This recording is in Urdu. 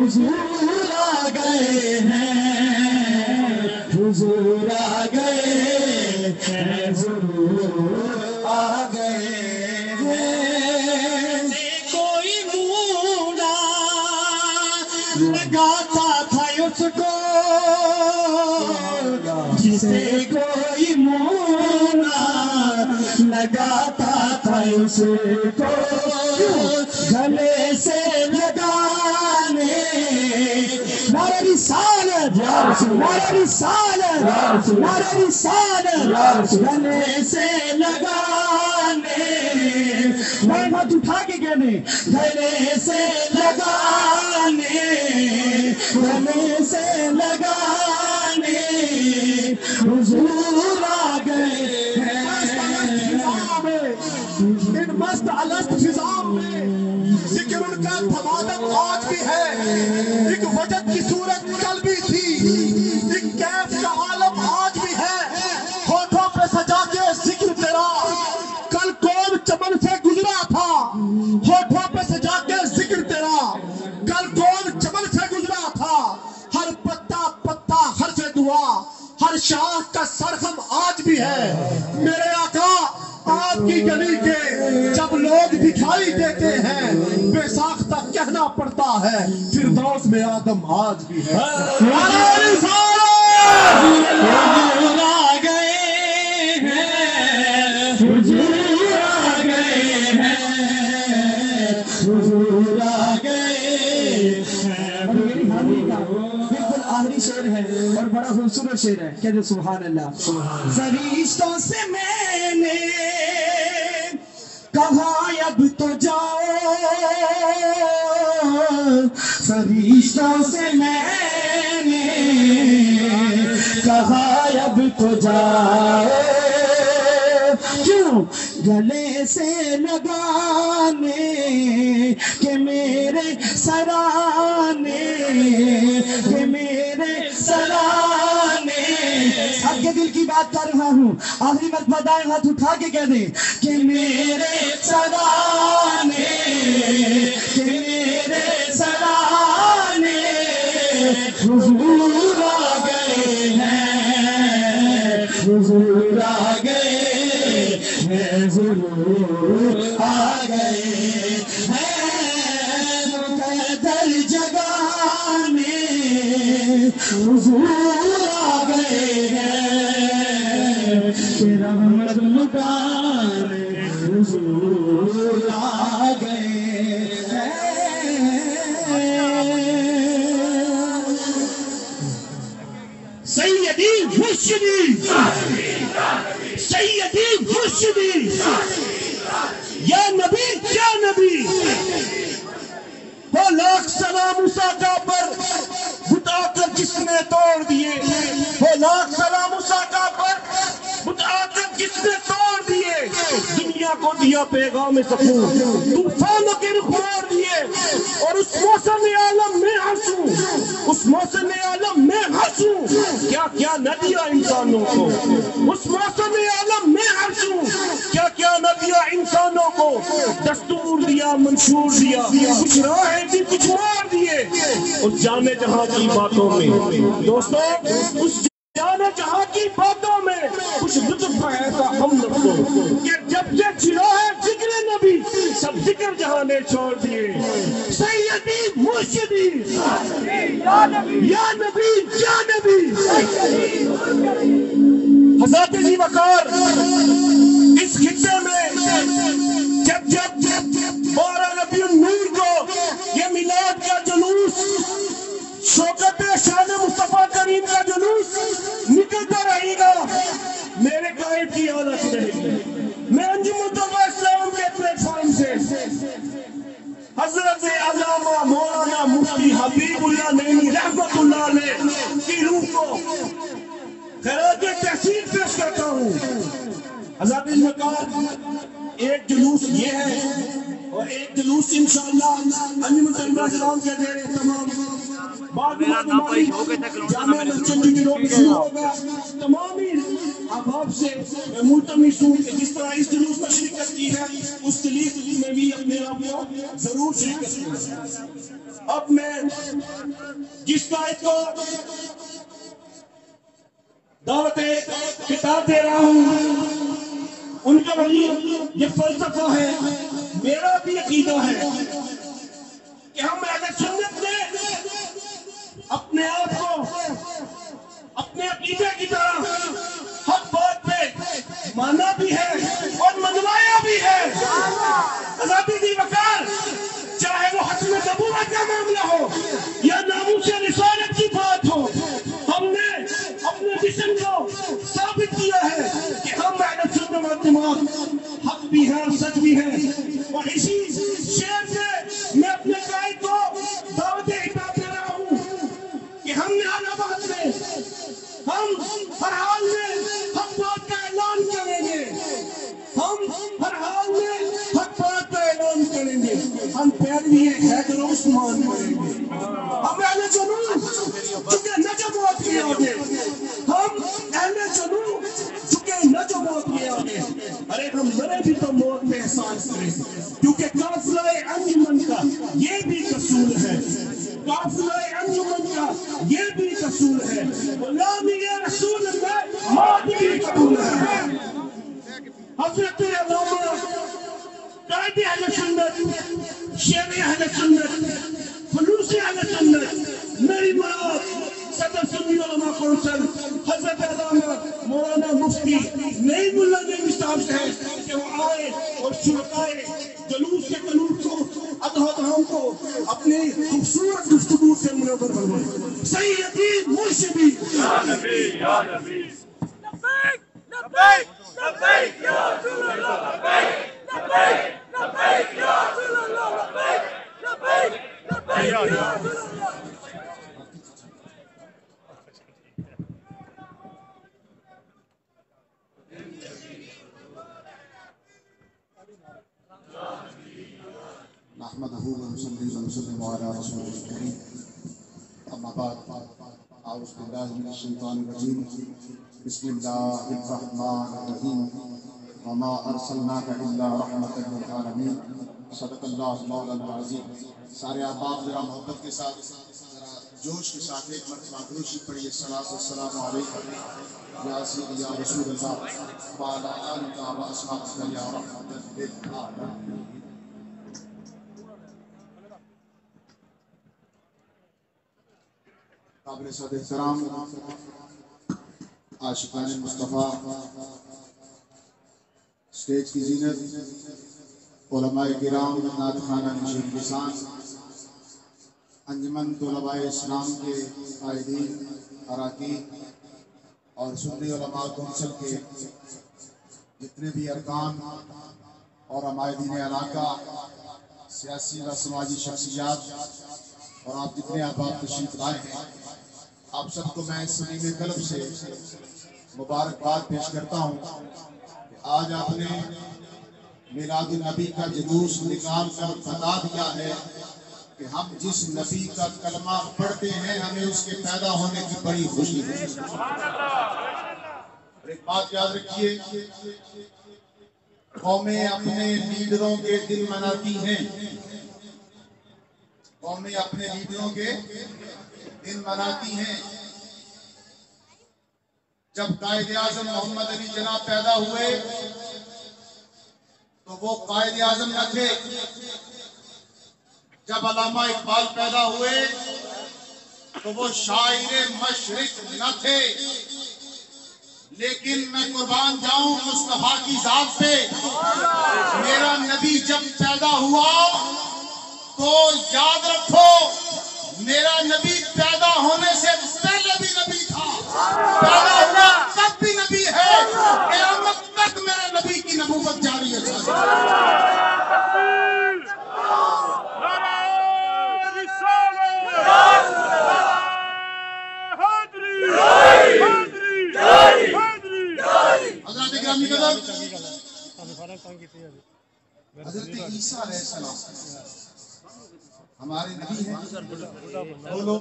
حضور آ گئے ہیں حضور آ گئے ہیں حضور آ گئے ہیں کوئی موڑا لگاتا تھا اس کو جسے کوئی موڑا لگاتا تھا اس کو۔ گلے سے لگانے نعرہ رسالت نعرہ رسالت نعرہ رسالت گلے سے لگانے۔ میں ہاتھ اٹھا کے کہنے۔ گلے سے لگانے۔ گلے سے لگانے۔ حضور آ گئے۔ ہیں ان مست الست فضاؤں میں ذکر ان کا تمادم آج بھی ہے۔ ایک وجد کی صورت کل بھی تھی۔ ایک کیف کا عالم آج بھی ہے۔ ہوٹھوں پہ سجا کے ذکر تیرا۔ کل کون چمن سے گزرا تھا۔ ہوٹھوں پہ سجا کے ذکر تیرا۔ کل کون چمن سے گزرا تھا۔ ہر پتا پتا ہر سے دعا۔ ہر شاخ کا سرخم آج بھی ہے۔ میرے آقا آپ کی گلی کے جب لوگ دکھائی دیتے ہیں بے ساختہ کہنا پڑتا ہے پھر دوست میں آدم آج بھی ہے۔ شعر ہے اور بڑا خوبصورت شعر ہے۔ کہتے سبحان اللہ۔ فرشتوں سے میں نے کہا اب تو جاؤ۔ فرشتوں سے میں نے کہا اب تو جاؤ۔ کیوں؟ گلے سے لگانے کہ میرے سرانے کہ میرے سب کے دل کی بات کر رہا ہوں۔ آخری مرتبہ دائیں ہاتھ اٹھا کے کہہ دیں کہ میرے سرانے کہ میرے سرانے حضور آ گئے ہیں۔ حضور آ گئے ہیں، حضور آ گئے ہیں۔ مقدر جگانے حضور آ گئے ہیں رحمت لٹانے حضور آ گئے ہیں سیدی مرشدی سیدی مرشدی یا نبی کیا نبی وہ لاکھ سلام موسیٰ کا پر بتا کر جس نے توڑ دیے۔ وہ لاکھ سلام موسیٰ کا پر۔ بتا کر جس نے توڑ دیے۔ دنیا کو دیا پیغام سکون۔ طوفانوں کے رخ رخوار دیے۔ اور اس موسم عالم میں ہنسوں۔ اس موسم عالم میں ہنسوں۔ کیا کیا نہ دیا انسانوں کو۔ اس موسم عالم میں ہنسوں۔ انسانوں کو دستور دیا منشور دیا، کچھ راہیں دی، کچھ مار دیے۔ اس جانے جہاں کی باتوں میں، دوستو، اس جانے جہاں کی باتوں میں کچھ لطف ہے ایسا ہم لوگوں کہ جب سے چھڑا ہے ذکر نبی، سب ذکر جہاں نے چھوڑ دیے۔ سیدی مرشدی یا نبی یا نبی یا نبی۔ حضرت جی وقار، اس خطے میں بارہ ربیع النور کو یہ میلاد کا جلوس، شوکت شان مصطفیٰ کریم کا جلوس نکلتا رہے گا۔ میرے قائد کی حالت رہے گی میں انجم جی مصطفیٰ اسلام کے پلیٹ فارم سے۔ حضرت علامہ مولانا مفتی حبیب اللہ نعیمی رحمت اللہ علیہ کی روح کو خیرات تحصیل پیش کرتا ہوں۔ حضرت مکار ایک جلوس یہ ہے اور ایک جلوس انشاءاللہ انجم طلبہ اسلام کے دیر تمام بعد میں جامعہ مسجد کی روڈ شروع ہوگا تمامی احباب سے میں ملتمس ہوں کہ جس طرح اس جلوس میں شرکت کی ہے اس جلیس میں بھی اپنے آپ کو ضرور شرکت کروں اب میں جس قائد کو دعوت کتاب دے رہا ہوں ان کا بھی یہ فلسفہ ہے۔ عقیدہ ہے کہ ہم اہل سنت نے اپنے آپ کو اپنے عقیدے کی طرح ہر بات پہ مانا بھی ہے اور منوایا بھی ہے۔ آزادی دی وقار، چاہے وہ حسن نبوت کا معاملہ ہو یا ناموس رسالت کی بات ہو، ہم نے اپنے جسم کو ثابت کیا ہے کہ ہم اہل سنت والجماعت حق بھی ہے سچ بھی ہے ہم میں ہم ہر حال میں حق بات کا اعلان کریں گے۔ ہم ہر حال میں حق بات کا اعلان کریں گے۔ ہم پیروی حیدر عثمان کریں گے۔ ہم اہل جنوب چکے نجم موت کے آگے۔ ہم اہل جنوب چکے نجم موت کے آگے۔ ارے ہم مرے بھی تو موت میں احساس کریں۔ کیونکہ قافلہ انجمن کا یہ بھی قصور ہے۔ قافلہ انجمن کا یہ بھی قصور ہے۔ غلامی رسول اللہ موت بھی قبول ہے۔ حضرت علامہ قائد اہل سنت شیر اہل سنت فلوس اہل سنت، میری مراد، صدر سنی علماء کونسل، حضرت علامہ مولانا مفتی نئی ملا نے مستحب ہے کہ وہ آئے اور شرکائے جلوس کے قلوب کو ادھا دھام کو اپنی خوبصورت گفتگو سے منور بنوائے سیدی مرشدی لبيك لبيك لبيك يا رسول الله لبيك لبيك لبيك يا رسول الله لبيك لبيك لبيك يا رسول الله نحمده ونصلي على رسوله الكريم أما بعد أعوذ بالله من الشيطان الرجيم بسم الله الرحمن الرحيم وما أرسلناك إلا رحمة للعالمين صدق مولانا سارے احباب ذرا محبت کے ساتھ، ذرا جوش کے ساتھ ایک مرتبہ درود شریف پڑھیے۔ الصلاۃ والسلام علیکم۔ یا سیدی، یا رسول اللہ۔ وعلى آلك وأصحابك يا رحمة للعالمين قابل صد احترام عاشقان مصطفیٰ، سٹیج کی زینت، علماء کرام، نعت خانہ نشین کسان، انجمن طلباء اسلام کے قائدین، اراکین اور سنی علماء کونسل کے جتنے بھی ارکان اور عمائدین علاقہ، سیاسی و سماجی شخصیات اور آپ جتنے احباب تشریف لائے ہیں آپ سب کو میں سلیم قلب سے مبارکباد پیش کرتا ہوں کہ آج آپ نے میلاد النبی کا جلوس نکال کر بتا دیا ہے کہ ہم جس نبی کا کلمہ پڑھتے ہیں، ہمیں اس کے پیدا ہونے کی بڑی خوشی ہے۔ اور ایک بات یاد رکھیے، قومیں اپنے لیڈروں کے دل مناتی ہیں۔ قومیں اپنے لیڈروں کے دن مناتی ہیں۔ جب قائد اعظم محمد علی جناب پیدا ہوئے، تو وہ قائد اعظم نہ تھے۔ جب علامہ اقبال پیدا ہوئے، تو وہ شاعر مشرق نہ تھے۔ لیکن میں قربان جاؤں مصطفیٰ کی ذات پہ میرا نبی جب پیدا ہوا، تو یاد رکھو، میرا نبی حضرت عیسیٰ علیہ السلام ہمارے نبی ہیں۔ بولو